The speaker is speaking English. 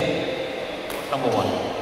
Number one.